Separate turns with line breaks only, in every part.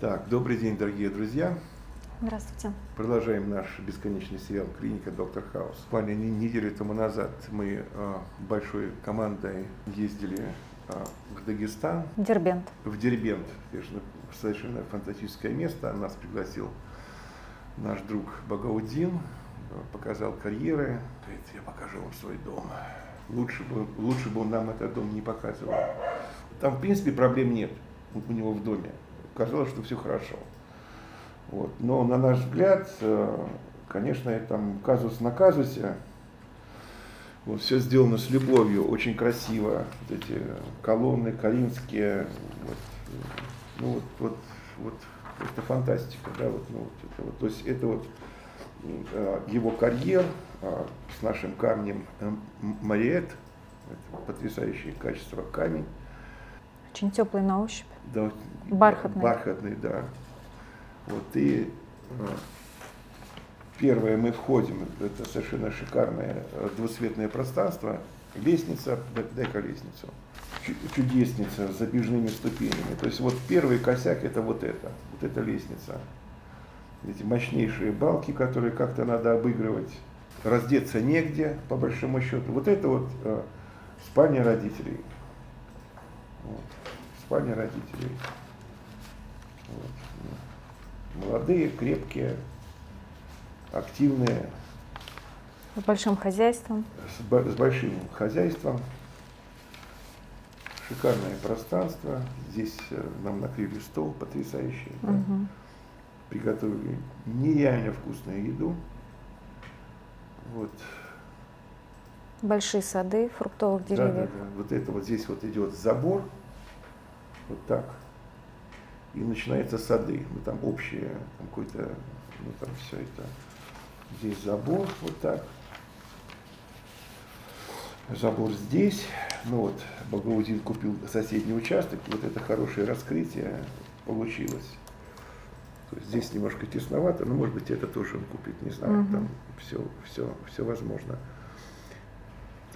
Так, добрый день, дорогие друзья.
Здравствуйте.
Продолжаем наш бесконечный сериал «Клиника Доктор Хаус». Буквально неделю тому назад мы э, большой командой ездили э, в Дагестан.
Дербент.
В Дербент, конечно, совершенно фантастическое место. Нас пригласил наш друг Багаудин, показал карьеры. Говорит, я покажу вам свой дом. Лучше бы, лучше бы он нам этот дом не показывал. Там, в принципе, проблем нет у него в доме казалось, что все хорошо. Вот. Но на наш взгляд, э, конечно, там казус на казусе, вот, все сделано с любовью, очень красиво, вот эти колонны коринфские, вот, ну вот, вот, вот это фантастика, да, вот, ну, вот это вот, то есть это вот э, его карьер э, с нашим камнем Мариет, потрясающее качество камень,
очень теплый на ощупь.
Да,
бархатный.
Бархатный, да. Вот и э, первое мы входим, это совершенно шикарное э, двусветное пространство, лестница, дай-ка лестницу, чудесница с забежными ступенями. То есть вот первый косяк это вот это, вот эта лестница. Эти мощнейшие балки, которые как-то надо обыгрывать, раздеться негде, по большому счету. Вот это вот э, спальня родителей. Вот спальня родителей. Вот. Молодые, крепкие, активные.
С большим хозяйством.
С, с большим хозяйством. Шикарное пространство. Здесь э, нам накрыли стол потрясающий. Угу. Да? Приготовили нереально вкусную еду. Вот.
Большие сады фруктовых деревьев. Да, да,
да. Вот это вот здесь вот идет забор вот так. И начинаются сады, ну там общие, там какой-то, ну там все это. Здесь забор, вот так. Забор здесь. Ну вот, Багаудин купил соседний участок, вот это хорошее раскрытие получилось. То есть здесь немножко тесновато, но может быть это тоже он купит, не знаю, угу. там все, все, все возможно.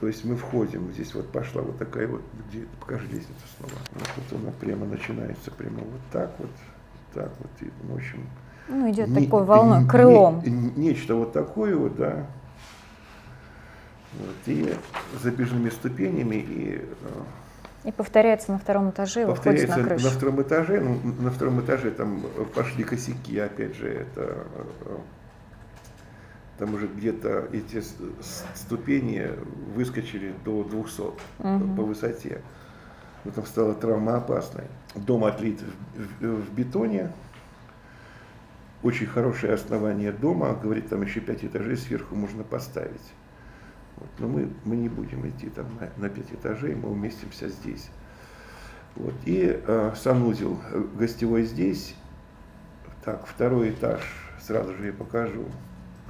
То есть мы входим, здесь вот пошла вот такая вот, где, покажи лестницу снова. Вот тут она прямо начинается, прямо вот так вот, так вот, и, ну, в общем.
Ну, идет не, такой волной, крылом.
Не, нечто вот такое вот, да. Вот, и забежными ступенями, и
э, и повторяется на втором этаже,
повторяется
на крышу.
на втором этаже, ну, на втором этаже там пошли косяки, опять же, это э, там уже где-то эти ступени выскочили до 200 угу. по высоте. Но там стало травмоопасной. Дом отлит в, в, в бетоне. Очень хорошее основание дома. Говорит, там еще пять этажей сверху можно поставить. Вот. Но мы, мы не будем идти там на, на 5 этажей, мы уместимся здесь. Вот. И э, санузел гостевой здесь. Так, второй этаж, сразу же я покажу.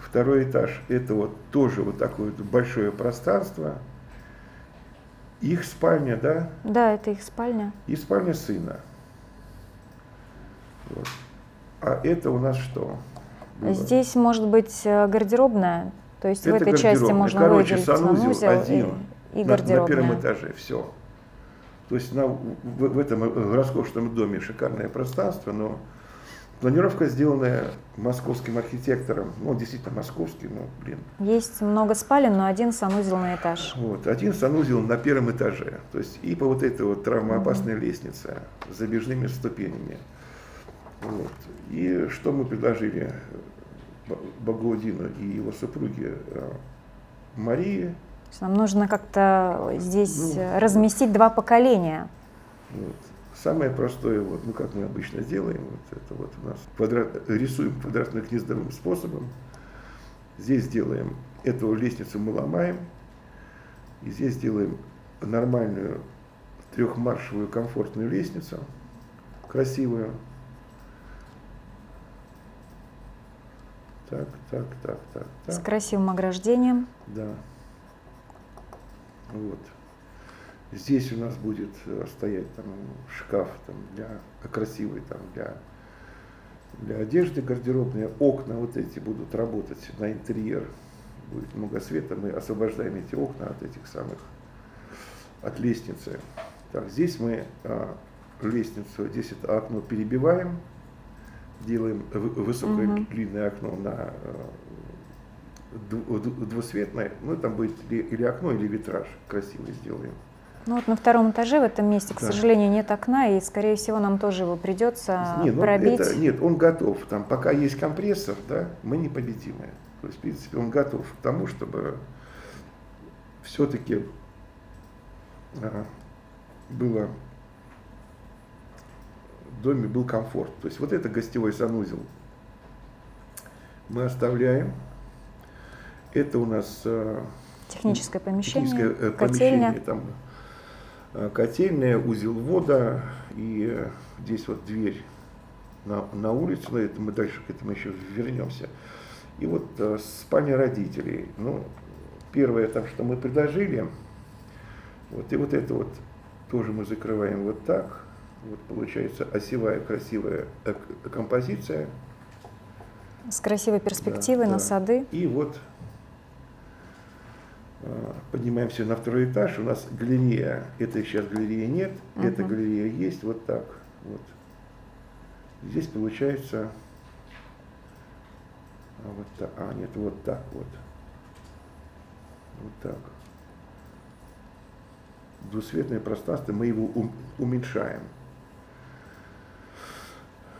Второй этаж – это вот тоже вот такое вот большое пространство. Их спальня, да?
Да, это их спальня.
И спальня сына. Вот. А это у нас что?
Было? Здесь может быть э, гардеробная, то есть это в этой части можно
Короче,
выделить
санузел,
санузел
один
и, и.
На, на первом этаже, все. То есть на, в, в этом э, роскошном доме шикарное пространство, но Планировка, сделанная московским архитектором, ну, действительно московский, но, блин.
Есть много спален, но один санузел на этаж.
Вот, один санузел на первом этаже. То есть и по вот этой вот травмоопасной mm-hmm. лестнице с забежными ступенями. Вот. И что мы предложили Багаудину и его супруге э, Марии?
Нам нужно как-то здесь ну, разместить два поколения.
Вот. Самое простое, вот, ну как мы обычно делаем, вот это вот у нас квадрат, рисуем квадратно-гнездовым способом. Здесь делаем эту лестницу мы ломаем, и здесь делаем нормальную трехмаршевую комфортную лестницу, красивую. Так, так, так, так, так.
С красивым ограждением.
Да. Вот. Здесь у нас будет э, стоять там шкаф там, для красивый там для для одежды гардеробные окна вот эти будут работать на интерьер. Будет много света. Мы освобождаем эти окна от этих самых от лестницы. Так здесь мы а, лестницу здесь это окно перебиваем. Делаем высокое угу. длинное окно на двусветное, ну там будет или окно, или витраж красивый сделаем.
Ну вот на втором этаже в этом месте, к да. сожалению, нет окна, и, скорее всего, нам тоже его придется нет, пробить.
Это, нет, он готов. Там пока есть компрессор, да, мы непобедимы. То есть, в принципе, он готов к тому, чтобы все-таки а, было в доме был комфорт. То есть вот это гостевой санузел мы оставляем. Это у нас
а, техническое помещение,
техническое э, помещение там Э, котельная, узел вода, и э, здесь вот дверь на, на улицу, но это мы дальше к этому еще вернемся. И вот э, спальня родителей. Ну, первое, там, что мы предложили, вот, и вот это вот тоже мы закрываем вот так. Вот получается осевая красивая композиция.
С красивой перспективой да, на да. сады.
И вот Э, поднимаемся на второй этаж, у нас галерея, этой сейчас галереи нет, угу. эта галерея есть, вот так. Вот. Здесь получается, а, вот так, а нет, вот так вот. Вот так. Двусветное пространство, мы его уменьшаем.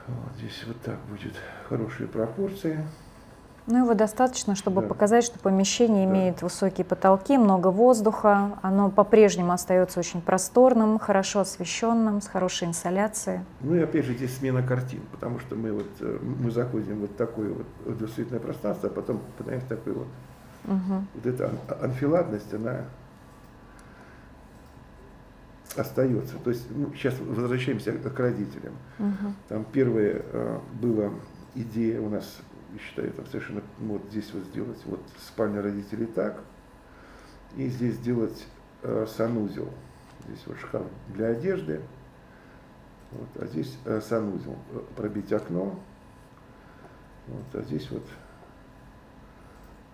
Вот здесь вот так будет хорошие пропорции.
Ну, его достаточно, чтобы да. показать, что помещение да. имеет высокие потолки, много воздуха. Оно по-прежнему остается очень просторным, хорошо освещенным, с хорошей инсоляцией.
Ну и опять же здесь смена картин, потому что мы вот э, мы заходим вот такое вот двусветное пространство, а потом попадаем в такой вот. Угу. Вот эта анфиладность, она остается. То есть ну, сейчас возвращаемся к родителям. Угу. Там первое э, было идея у нас считаю, там совершенно вот здесь вот сделать вот спальня родителей так, и здесь сделать э, санузел. Здесь вот шкаф для одежды, вот, а здесь э, санузел. Пробить окно, вот, а здесь вот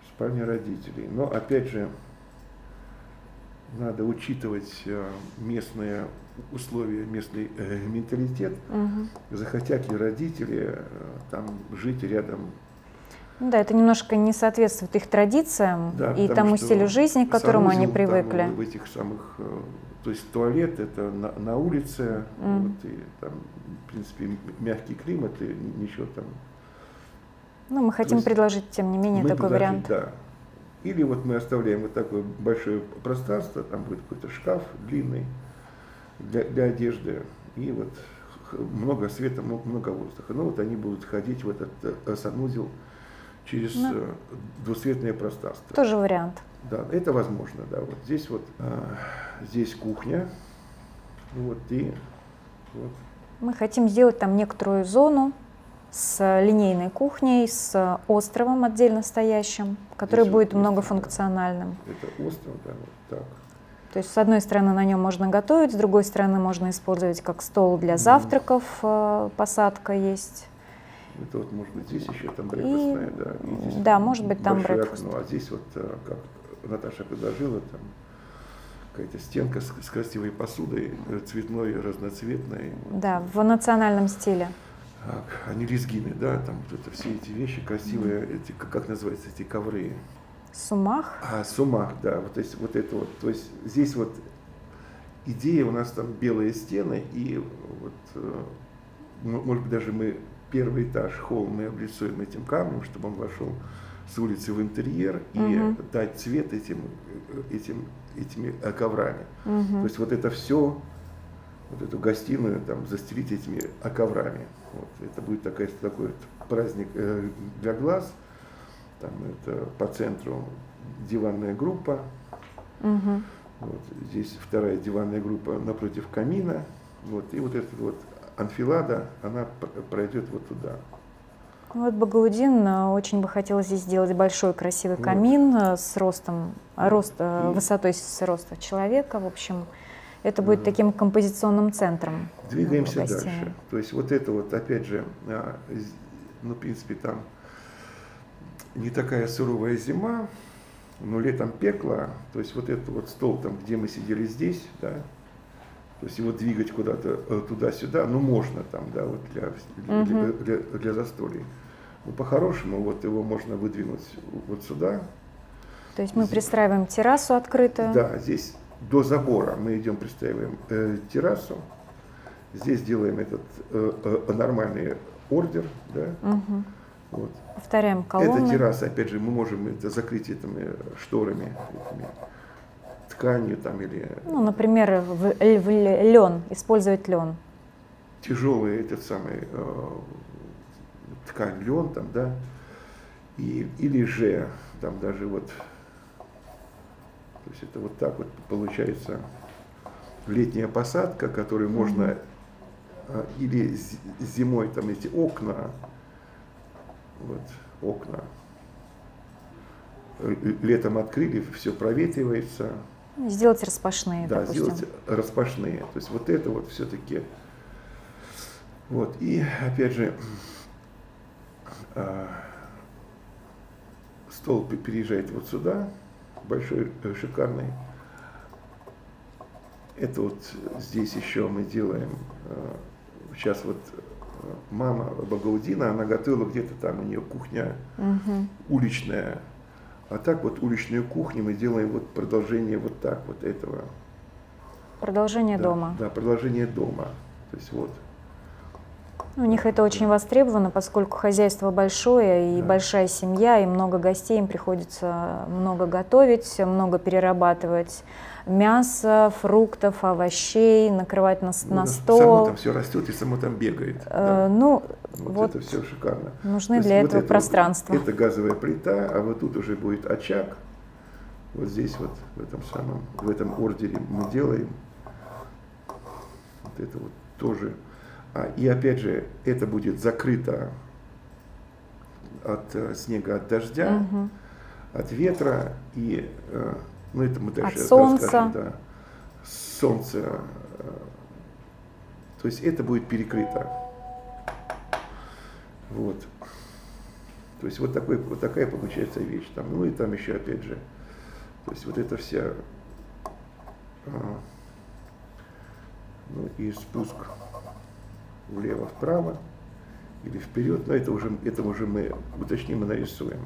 спальня родителей. Но опять же, надо учитывать э, местные условия, местный э, менталитет. Угу. Захотят ли родители э, там жить рядом
да, это немножко не соответствует их традициям да, и тому стилю жизни, к которому они привыкли.
Там, в этих самых, э, то есть туалет это на, на улице, mm. вот, и там, в принципе, мягкий климат и ничего там.
Ну, мы хотим предложить, тем не менее, такой вариант.
Да. Или вот мы оставляем вот такое большое пространство, там будет какой-то шкаф длинный для, для одежды, и вот много света, много воздуха. Ну вот они будут ходить в этот э, санузел, через ну, э, двусветное пространство.
Тоже вариант.
Да, это возможно, да. Вот здесь вот, а, здесь кухня, вот и вот.
Мы хотим сделать там некоторую зону с линейной кухней, с островом отдельно стоящим, который здесь будет вот многофункциональным.
Да. Это остров, да, вот так.
То есть, с одной стороны, на нем можно готовить, с другой стороны, можно использовать как стол для завтраков, mm. посадка есть.
Это вот может быть здесь еще там брекфастная, да.
И здесь да, может быть там.
Окно, а здесь вот, э, как Наташа предложила, там какая-то стенка с, с красивой посудой, э, цветной, разноцветной.
Да, в национальном стиле.
Они лезгины, да, там вот это все эти вещи красивые, эти, как, называются эти ковры?
Сумах?
А, сумах, да, вот, то есть, вот это вот, то есть здесь вот идея у нас там белые стены и вот, э, может быть даже мы первый этаж, холл мы облицуем этим камнем, чтобы он вошел с улицы в интерьер и угу. дать цвет этим, этим, этими коврами. Угу. То есть вот это все, вот эту гостиную там застелить этими коврами. Вот. Это будет такой, такой вот праздник э, для глаз. Там это по центру диванная группа. Угу. Вот, здесь вторая диванная группа напротив камина. Вот, и вот этот вот анфилада, она пройдет вот туда.
Вот Багаудин э, очень бы хотелось здесь сделать большой красивый камин вот. Э, с ростом, рост, э, и... высотой с роста человека. В общем, это будет таким композиционным центром.
Двигаемся дальше. То есть вот это вот, опять же, ну, в принципе, там не такая суровая зима, но летом пекло. То есть вот этот вот стол, там, где мы сидели здесь, да, То есть его двигать куда-то э, туда-сюда, ну можно там, да, вот для, для, для, для застолья. Но по-хорошему вот его можно выдвинуть вот сюда.
То есть мы здесь, пристраиваем террасу открытую?
Да, здесь до забора мы идем, пристраиваем э, террасу. Здесь делаем этот э, э, нормальный ордер, да.
Угу. Вот. Повторяем колонны.
Это терраса, опять же, мы можем это закрыть этими шторами, этими тканью там или...
Ну, например, в, в лен, использовать лен.
Тяжелый этот самый э, ткань лен там, да, и, или же там даже вот, то есть это вот так вот получается летняя посадка, которую можно э, или зимой там эти окна, вот окна, э, летом открыли, все проветривается,
Сделать распашные,
Да,
допустим.
сделать распашные. То есть вот это вот все-таки. Вот. И опять же, а, стол переезжает вот сюда, большой, э, шикарный. Это вот здесь еще мы делаем, сейчас вот э, мама Багаудина, она готовила где-то там, у нее кухня угу. уличная, а так вот уличную кухню мы делаем вот продолжение вот так вот этого.
Продолжение
да,
дома.
Да, продолжение дома. То есть вот.
У них это очень востребовано, поскольку хозяйство большое и да. большая семья, и много гостей, им приходится много готовить, много перерабатывать мяса, фруктов, овощей, накрывать на, ну, на стол.
Само там все растет и само там бегает.
Э, да. Ну,
вот, вот это все шикарно.
Нужны для этого вот пространства.
Это, это газовая плита, а вот тут уже будет очаг. Вот здесь вот в этом самом, в этом ордере мы делаем. Вот это вот тоже. А, и опять же, это будет закрыто от э, снега, от дождя, угу. от ветра и э, ну это мы дальше
От солнца.
да. Солнце. Э, то есть это будет перекрыто. Вот. То есть вот, такой, вот такая получается вещь. Там, ну и там еще опять же, то есть вот это вся, а, ну и спуск влево-вправо или вперед, но это уже, это уже мы уточним и нарисуем.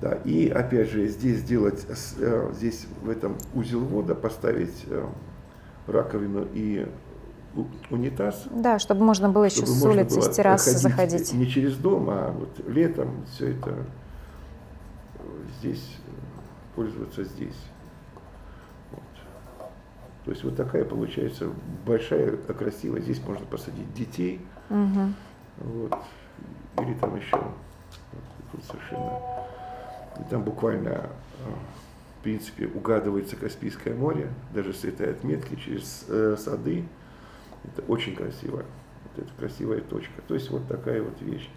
Да, и опять же здесь сделать, э, здесь в этом узелвода поставить э, раковину и унитаз.
Да, чтобы можно было еще с улицы, с террасы заходить.
Не через дом, а вот летом все это здесь пользоваться здесь. Вот. То есть вот такая получается большая, красивая. Здесь можно посадить детей. Угу. Вот. Или там еще тут совершенно и там буквально, э, в принципе, угадывается Каспийское море, даже с этой отметки через э, сады. Это очень красиво. Вот это красивая точка. То есть вот такая вот вещь.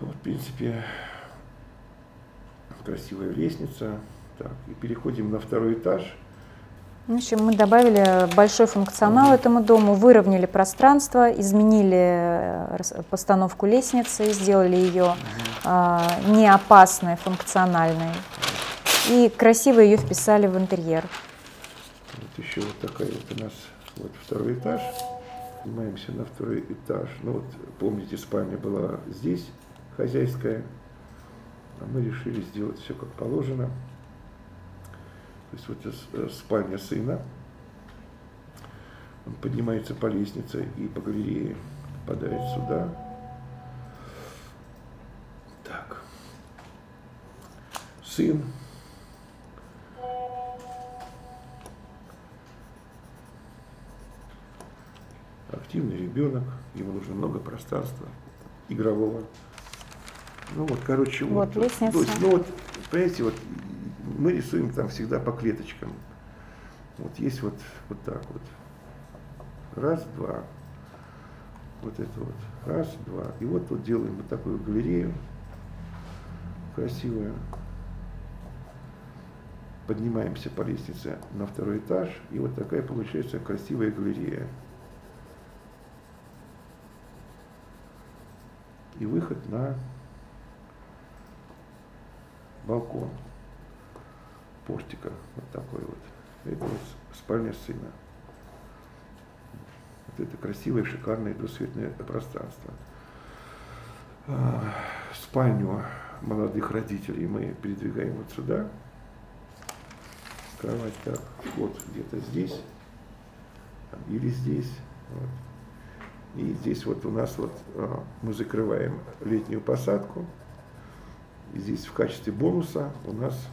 Вот, в принципе, красивая лестница. Так, и переходим на второй этаж.
В общем, мы добавили большой функционал этому дому, выровняли пространство, изменили э, постановку лестницы, сделали ее э, не опасной, функциональной. И красиво ее вписали в интерьер.
Вот еще вот такая вот у нас вот второй этаж. Поднимаемся на второй этаж. Ну вот, помните, спальня была здесь, хозяйская. А мы решили сделать все как положено. То есть вот э, спальня сына. Он поднимается по лестнице и по галерее попадает сюда. Так. Сын. Активный ребенок, ему нужно много пространства игрового. Ну вот, короче,
вот. Вот лестница.
То есть, ну вот, понимаете, вот мы рисуем там всегда по клеточкам. Вот есть вот, вот так вот. Раз, два. Вот это вот. Раз, два. И вот тут делаем вот такую галерею красивую. Поднимаемся по лестнице на второй этаж. И вот такая получается красивая галерея. И выход на балкон портика, вот такой вот. Это вот спальня сына. Вот это красивое, шикарное двусветное пространство. А, спальню молодых родителей мы передвигаем вот сюда. Кровать так, вход где-то здесь или здесь. Вот. И здесь вот у нас вот а, мы закрываем летнюю посадку. И здесь в качестве бонуса у нас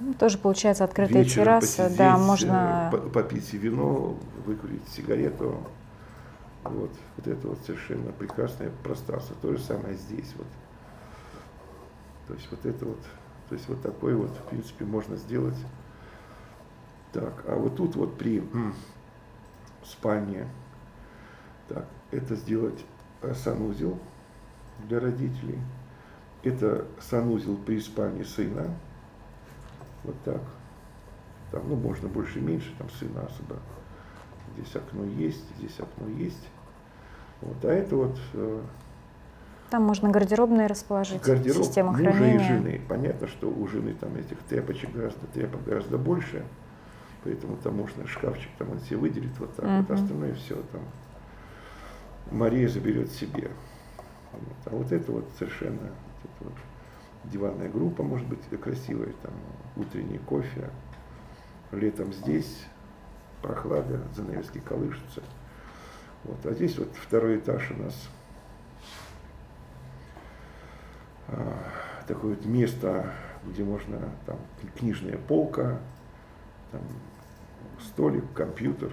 ну, тоже получается открытая терраса, да, можно
э, попить вино, выкурить сигарету. Вот, вот это вот совершенно прекрасное пространство. То же самое здесь вот. То есть вот это вот, то есть вот такой вот, в принципе, можно сделать. Так, а вот тут вот при спальне, так, это сделать э, санузел для родителей. Это санузел при спальне сына. Вот так. Там, ну, можно больше меньше, там сына особо. Здесь окно есть, здесь окно есть. Вот, а это вот... Э,
там можно гардеробные расположить,
гардероб
система
мужа
хранения.
и жены. Понятно, что у жены там этих тряпочек гораздо, тряпок гораздо больше, поэтому там можно шкафчик там он себе выделит вот так, uh-huh. вот остальное все там Мария заберет себе. Вот. А вот это вот совершенно вот это вот диванная группа, может быть, красивая, там утренний кофе, летом здесь, прохлада, занавески колышутся. Вот. А здесь вот второй этаж у нас а, такое вот место, где можно там книжная полка, там, столик, компьютер.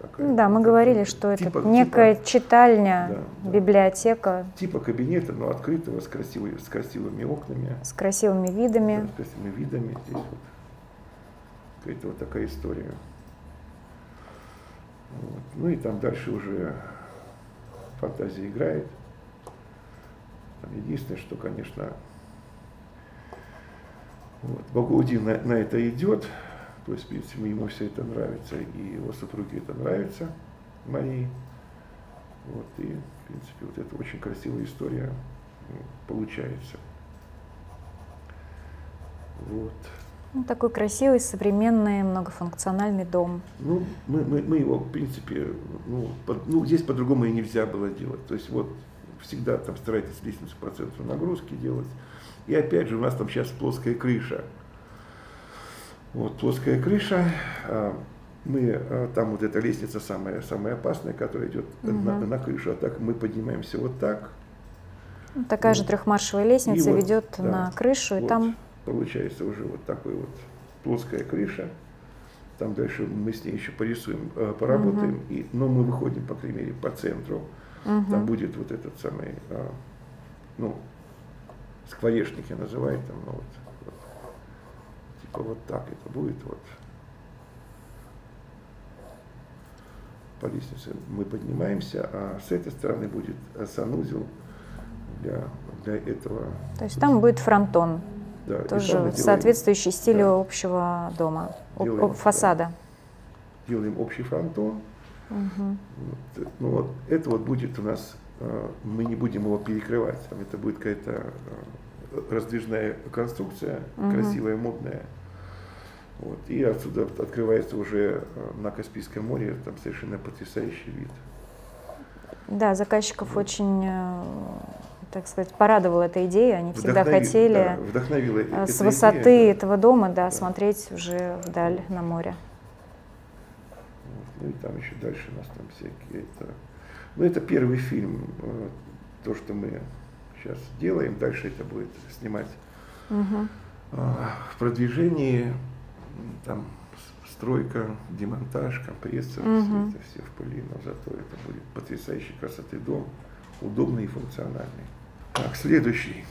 Такая, да, мы говорили, что типа, это некая типа, читальня, да, библиотека.
Типа кабинета, но открытого, с, красивой, с красивыми окнами.
С красивыми видами.
Да, с красивыми видами. Здесь вот какая-то вот такая история. Вот. Ну и там дальше уже фантазия играет. Там единственное, что, конечно, вот, Богоудин на, на это идет, то есть, в принципе, ему все это нравится, и его супруге это нравится, Марии. Вот, и, в принципе, вот это очень красивая история ну, получается. Вот.
Ну, такой красивый, современный, многофункциональный дом.
Ну, мы, мы, мы его, в принципе, ну, по, ну, здесь по-другому и нельзя было делать. То есть вот всегда там старайтесь лестницу по центру нагрузки делать. И опять же, у нас там сейчас плоская крыша. Вот плоская крыша. А, мы, а, там вот эта лестница самая, самая опасная, которая идет угу. на, на крышу. А так мы поднимаемся вот так.
Такая вот. же трехмаршевая лестница и ведет вот, да, на крышу,
вот.
и там
получается уже вот такой вот плоская крыша. Там дальше мы с ней еще порисуем, э, поработаем. Угу. И, но мы выходим, по крайней мере, по центру. Угу. Там будет вот этот самый, а, ну, скворечник я называю, там, ну, вот, вот, типа вот так это будет, вот. По лестнице мы поднимаемся, а с этой стороны будет санузел для, для этого.
То есть там будет фронтон. Да, Тоже соответствующий стилю да. общего дома, делаем, фасада.
Делаем общий фронтон. Угу. Вот, ну вот, это вот будет у нас, э, мы не будем его перекрывать, там это будет какая-то э, раздвижная конструкция, угу. красивая, модная. Вот, и отсюда открывается уже э, на Каспийском море, там совершенно потрясающий вид.
Да, заказчиков вот. очень так сказать, порадовала эта идея. Они всегда хотели
да,
с высоты идея, этого дома да, да. смотреть уже вдаль на море.
Ну и там еще дальше у нас там всякие. Это, ну это первый фильм, э, то, что мы сейчас делаем. Дальше это будет снимать угу. в продвижении, там стройка, демонтаж, компрессор, угу. все это все в пыли, но зато это будет потрясающей красоты дом, удобный и функциональный. Так, следующий.